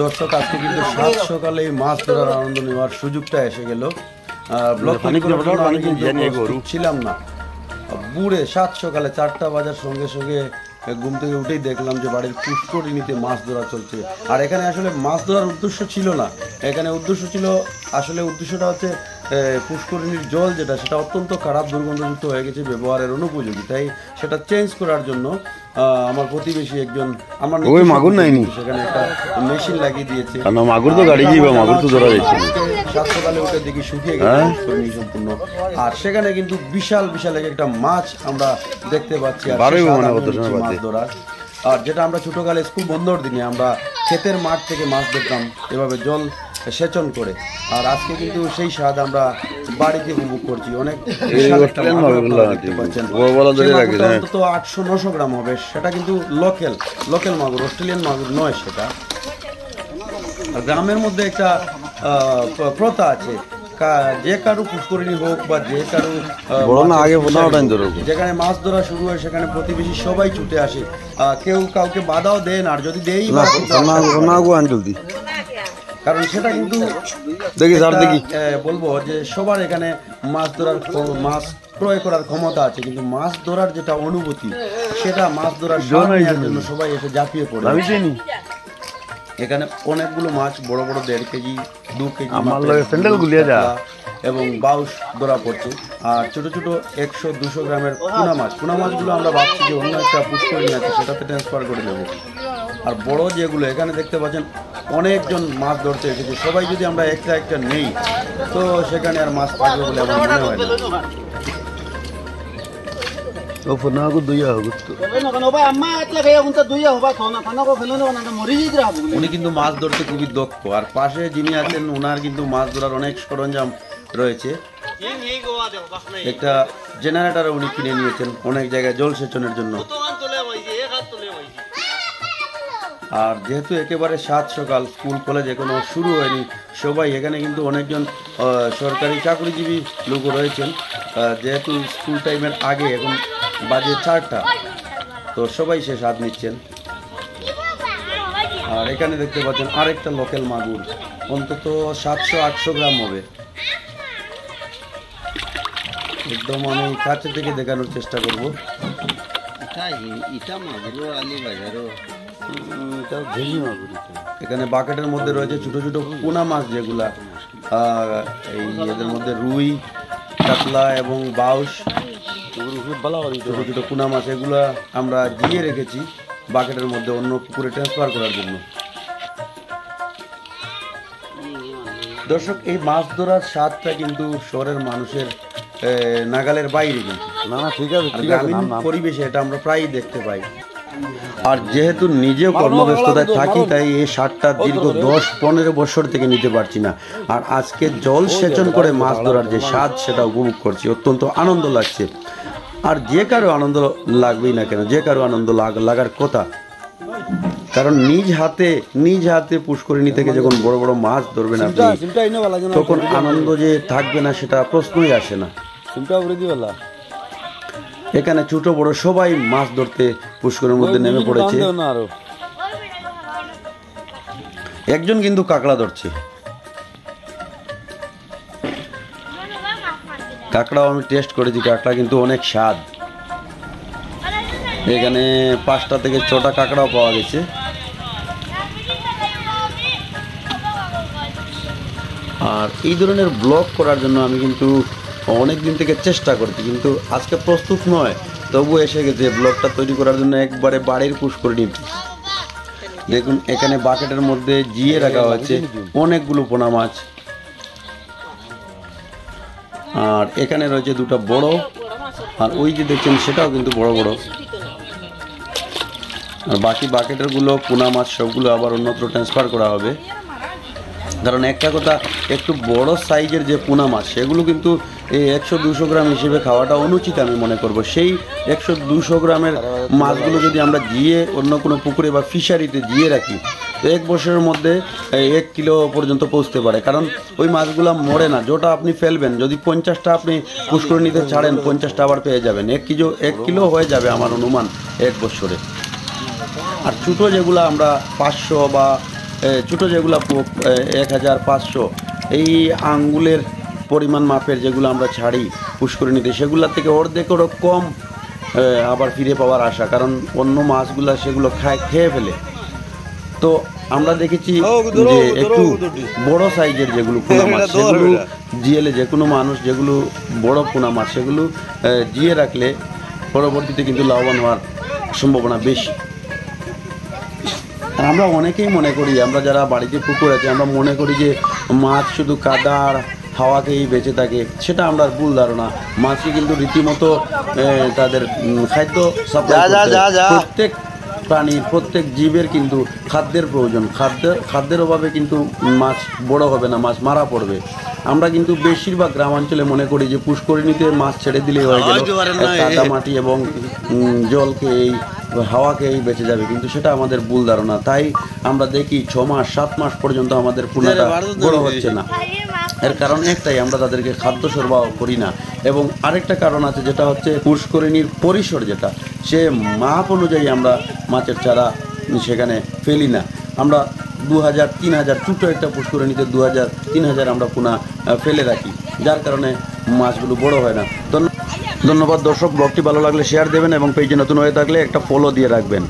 দর্শক আজকে কিন্তু সাত সকালে মাছ ধরার আনন্দ নেওয়ার সুযোগটা এসে গেল। ছিলাম না। বুড়ে সাত সকালে চারটা বাজার সঙ্গে সঙ্গে ঘুম থেকে উঠেই দেখলাম যে বাড়ির পুষ্করিণীতে মাছ ধরা চলছে। আর এখানে আসলে মাছ ধরার উদ্দেশ্য ছিল না। এখানে উদ্দেশ্য ছিল আসলে উদ্দেশ্যটা হচ্ছে পুষ্করিণীর জল যেটা সেটা অত্যন্ত খারাপ দুর্গন্ধযুক্ত হয়ে গেছে ব্যবহারের অনুপযোগী তাই সেটা চেঞ্জ করার জন্য আমার প্রতিবেশী একজন আমার ওই মাগুর নাইনি? সেখানে একটা মেশিন লাগিয়ে দিয়েছে কারণ মাগুর তো গাড়ি যাবে মাগুর তো ধরা যাচ্ছে না। সাত সকালে উঠে দেখি শুকিয়ে হ্যাঁ? গেছে পুষ্করিণী সম্পূর্ণ আর সেখানে কিন্তু বিশাল বিশাল একটা মাছ আমরা দেখতে পাচ্ছি আর মাছ। ধরার আর যেটা আমরা ছোটকালে স্কুল বন্ধর দিনে আমরা ক্ষেতের মাঠ থেকে মাছ দেখতাম এভাবে জল সেচন করে। আর আজকে কিন্তু সেই স্বাদ আমরা বাড়িতে উপভোগ করছি। অনেক হ্যাঁ। অন্তত আটশো নশো গ্রাম হবে। সেটা কিন্তু লোকেল লোকেল মাগুর অস্ট্রেলিয়ান মাগুর নয় সেটা। আর গ্রামের মধ্যে একটা প্রথা আছে। যে কারও পুষ্করিণী হোক বা যে কারও আগে। যেখানে মাছ ধরা শুরু হয় সেখানে প্রতিবেশী সবাই ছুটে আসে। কেউ কাউকে বাধাও দেন আর যদি দেই না কারণ সেটা কিন্তু দেখি স্যার দেখি। বলব যে সবার এখানে মাছ ধরার মাছ ক্রয় করার ক্ষমতা আছে কিন্তু মাছ ধরার যেটা অনুভূতি সেটা মাছ ধরার জন্য সবাই এসে ঝাঁপিয়ে পড়ে আমি চিনি। এখানে অনেকগুলো মাছ বড় বড় দেড় কেজি দু কেজি আমার মাপের লগে স্যান্ডেল গুলিয়ে যা। এবং বাউস ধরা পড়ছে। আর ছোট ছোট একশো দুশো গ্রামের পোনা মাছ পোনা মাছগুলো আমরা ভাবছি যে অন্য একটা পুষ্করিণী আছে সেটাতে ট্রান্সফার করে দেবো। আর বড় যেগুলো এখানে দেখতে পাচ্ছেন অনেকজন মাছ ধরতে এসেছে সবাই যদি আমরা একটা একটা নেই তো সেখানে আর মাছ পাবে বলে আমার মনে হয় না। দুইয়া হবে উনি কিন্তু মাছ ধরতে খুবই দক্ষ আর পাশে যিনি আছেন ওনার কিন্তু মাছ ধরার অনেক সরঞ্জাম রয়েছে। একটা জেনারেটর উনি কিনে নিয়েছেন অনেক জায়গায় জল সেচনের জন্য। আর যেহেতু একেবারে সাত সকাল, স্কুল, কলেজ এখনও শুরু হয়নি, সবাই এখানে কিন্তু অনেকজন সরকারি চাকরিজীবী লোক রয়েছেন। যেহেতু স্কুল টাইমের আগে এখন বাজে চারটা, তো সবাই সে স্বাদ নিচ্ছেন। আর এখানে দেখতে পাচ্ছেন আরেকটা লোকাল মাগুর, অন্তত সাতশো, আটশো গ্রাম হবে। একদম আমি কাছে থেকে দেখানোর চেষ্টা করব। এখানে বাকেটের মধ্যে রয়েছে ছোট ছোট পোনা মাছ যেগুলা এই এদের মধ্যে রুই কাতলা এবং বাউস ছোট ছোট পোনা মাছ এগুলা আমরা দিয়ে রেখেছি বাকেটের মধ্যে অন্য পুকুরে ট্রান্সফার করার জন্য। দর্শক এই মাছ ধরার স্বাদটা কিন্তু শহরের মানুষের নাগালের বাইরে কিন্তু। না না ঠিক আছে গ্রামীণ পরিবেশে এটা আমরা প্রায়ই দেখতে পাই। আর যেহেতু নিজেও কর্মব্যস্ততায় থাকি তাই এই সারটা দীর্ঘ দশ পনেরো বছর থেকে নিতে পারছি না। আর আজকে জল সেচন করে মাছ ধরার যে স্বাদ সেটা উপভোগ করছি। অত্যন্ত আনন্দ লাগছে। আর যে কারও আনন্দ লাগবেই না কেন? যে কারও আনন্দ লাগ- লাগার কথা। কারণ নিজ হাতে নিজ হাতে পুষ্করিণী থেকে যখন বড় বড় মাছ ধরবেন আপনি তখন আনন্দ যে থাকবে না সেটা প্রশ্নই আসে না। এখানে ছোট বড় সবাই মাছ ধরতে পুষ্করের মধ্যে নেমে পড়েছে। একজন কিন্তু কাঁকড়া ধরছে। কাঁকড়াও আমি টেস্ট করেছি কাঁকড়া কিন্তু অনেক স্বাদ। এখানে পাঁচটা থেকে ছটা কাঁকড়াও পাওয়া গেছে। আর এই ধরনের ব্লগ করার জন্য আমি কিন্তু অনেক দিন থেকে চেষ্টা করছি, কিন্তু আজকে প্রস্তুত নয়। তবু এসে গেছে ব্লগটা তৈরি করার জন্য একবারে বাড়ির পুষ্করিণী দেখুন, এখানে বাকেটের মধ্যে জিয়ে রাখা হয়েছে, অনেকগুলো পোনা মাছ। আর এখানে রয়েছে দুটো বড়, আর ওই যে দেখছেন সেটাও কিন্তু বড় বড়। আর বাকি বাকেটেরগুলো পোনা মাছ সবগুলো আবার অন্যত্র ট্রান্সফার করা হবে। কারণ একটা কথা, একটু বড় সাইজের যে পোনা মাছ, সেগুলো কিন্তু এই একশো দুশো গ্রাম হিসেবে খাওয়াটা অনুচিত আমি মনে করব। সেই একশো দুশো গ্রামের মাছগুলো যদি আমরা জিয়ে অন্য কোনো পুকুরে বা ফিশারিতে জিয়ে রাখি এক বছরের মধ্যে এক কিলো পর্যন্ত পৌঁছতে পারে। কারণ ওই মাছগুলো মরে না, যেটা আপনি ফেলবেন, যদি পঞ্চাশটা আপনি পুষ্করিণীতে ছাড়েন, পঞ্চাশটা আবার পেয়ে যাবেন। এক কিলো এক কিলো হয়ে যাবে আমার অনুমান এক বছরে। আর ছোটো যেগুলো আমরা পাঁচশো বা ছোটো যেগুলো এক হাজার পাঁচশো এই আঙ্গুলের পরিমাণ মাপের যেগুলো আমরা ছাড়ি পুষ্করিণীতে সেগুলোর থেকে অর্ধেকেরও কম আবার ফিরে পাওয়ার আশা কারণ অন্য মাছগুলো সেগুলো খায় খেয়ে ফেলে। তো আমরা দেখেছি যে একটু বড় সাইজের যেগুলো পোনা মাছ সেগুলো জিয়েলে যে কোনো মানুষ যেগুলো বড় পোনা মাছ সেগুলো জিয়ে রাখলে পরবর্তীতে কিন্তু লাভবান হওয়ার সম্ভাবনা বেশি। আমরা অনেকেই মনে করি আমরা যারা বাড়িতে পুকুর আছে আমরা মনে করি যে মাছ শুধু কাদা আর হাওয়াতেই বেঁচে থাকে। সেটা আমরা ভুল ধারণা। মাছকে কিন্তু রীতিমতো তাদের খাদ্য। প্রত্যেক প্রাণীর প্রত্যেক জীবের কিন্তু খাদ্যের প্রয়োজন। খাদ্য খাদ্যের অভাবে কিন্তু মাছ বড় হবে না মাছ মারা পড়বে। আমরা কিন্তু বেশিরভাগ গ্রামাঞ্চলে মনে করি যে পুষ্করিণীতে মাছ ছেড়ে দিলেই হয়ে গেল। কাদা মাটি এবং জলকে এই হাওয়াকে এই বেঁচে যাবে কিন্তু সেটা আমাদের ভুল ধারণা। তাই আমরা দেখি ছ মাস সাত মাস পর্যন্ত আমাদের পুনাটা বড় হচ্ছে না। এর কারণ একটাই আমরা তাদেরকে খাদ্য সরবরাহ করি না। এবং আরেকটা কারণ আছে যেটা হচ্ছে পুষ্করিণীর পরিসর যেটা সে মাপ অনুযায়ী আমরা মাছের চারা সেখানে ফেলি না। আমরা দু হাজার তিন হাজার ছোটো একটা পুষ্করিণীতে দু হাজার তিন হাজার আমরা পোনা ফেলে রাখি। যার কারণে মাছগুলো বড় হয় না। ধন্য- ধন্যবাদ দর্শক, ব্লগটি ভালো লাগলে শেয়ার দেবেন এবং পেজে নতুন হয়ে থাকলে একটা ফলো দিয়ে রাখবেন।